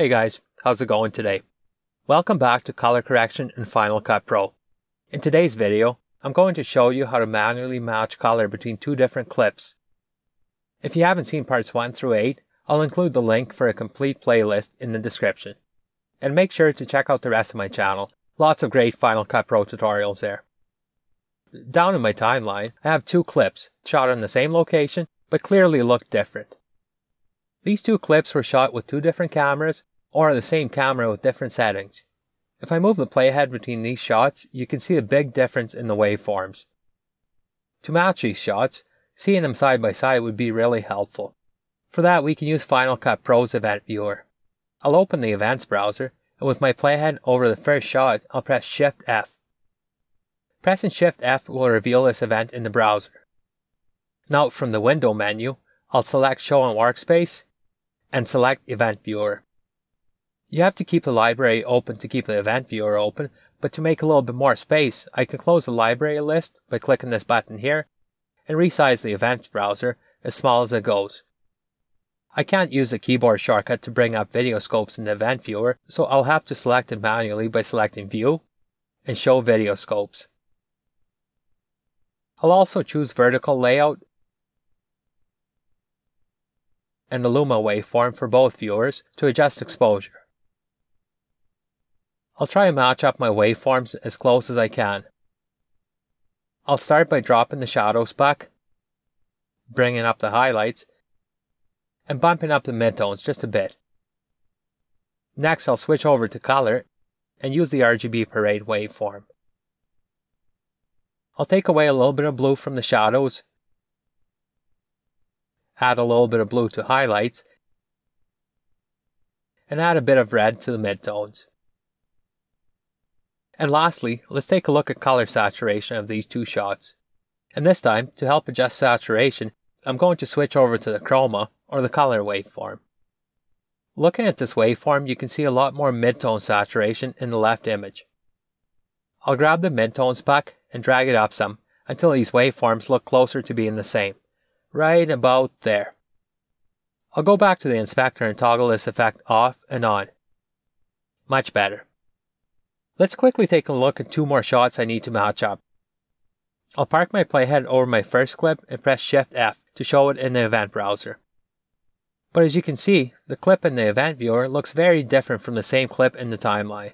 Hey guys, how's it going today? Welcome back to Color Correction in Final Cut Pro. In today's video, I'm going to show you how to manually match color between two different clips. If you haven't seen parts 1 through 8, I'll include the link for a complete playlist in the description. And make sure to check out the rest of my channel, lots of great Final Cut Pro tutorials there. Down in my timeline, I have two clips, shot in the same location, but clearly look different. These two clips were shot with two different cameras or the same camera with different settings. If I move the playhead between these shots, you can see a big difference in the waveforms. To match these shots, seeing them side by side would be really helpful. For that, we can use Final Cut Pro's Event Viewer. I'll open the Events browser, and with my playhead over the first shot, I'll press Shift F. Pressing Shift F will reveal this event in the browser. Now, from the Window menu, I'll select Show on Workspace and select Event Viewer. You have to keep the library open to keep the event viewer open, but to make a little bit more space, I can close the library list by clicking this button here and resize the event browser as small as it goes. I can't use the keyboard shortcut to bring up video scopes in the event viewer, so I'll have to select it manually by selecting View and Show Video Scopes. I'll also choose Vertical Layout and the Luma waveform for both viewers to adjust exposure. I'll try and match up my waveforms as close as I can. I'll start by dropping the shadows back, bringing up the highlights, and bumping up the midtones just a bit. Next I'll switch over to color and use the RGB parade waveform. I'll take away a little bit of blue from the shadows, add a little bit of blue to highlights, and add a bit of red to the midtones. And lastly, let's take a look at color saturation of these two shots. And this time, to help adjust saturation, I'm going to switch over to the chroma, or the color waveform. Looking at this waveform, you can see a lot more midtone saturation in the left image. I'll grab the midtones puck and drag it up some until these waveforms look closer to being the same. Right about there. I'll go back to the inspector and toggle this effect off and on. Much better. Let's quickly take a look at two more shots I need to match up. I'll park my playhead over my first clip and press Shift F to show it in the event browser. But as you can see, the clip in the event viewer looks very different from the same clip in the timeline.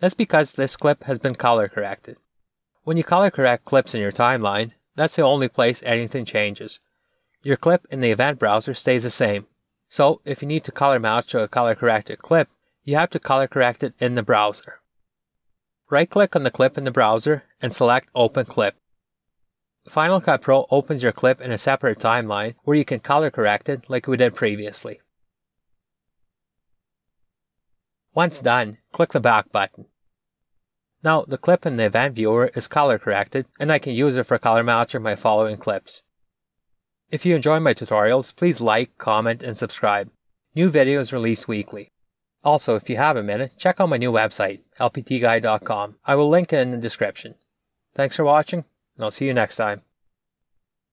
That's because this clip has been color corrected. When you color correct clips in your timeline, that's the only place anything changes. Your clip in the event browser stays the same. So if you need to color match a color corrected clip, you have to color correct it in the browser. Right click on the clip in the browser and select Open Clip. Final Cut Pro opens your clip in a separate timeline where you can color correct it like we did previously. Once done, click the back button. Now the clip in the event viewer is color corrected and I can use it for color matching my following clips. If you enjoy my tutorials, please like, comment, and subscribe. New videos released weekly. Also, if you have a minute, check out my new website, lptguy.com. I will link it in the description. Thanks for watching, and I'll see you next time.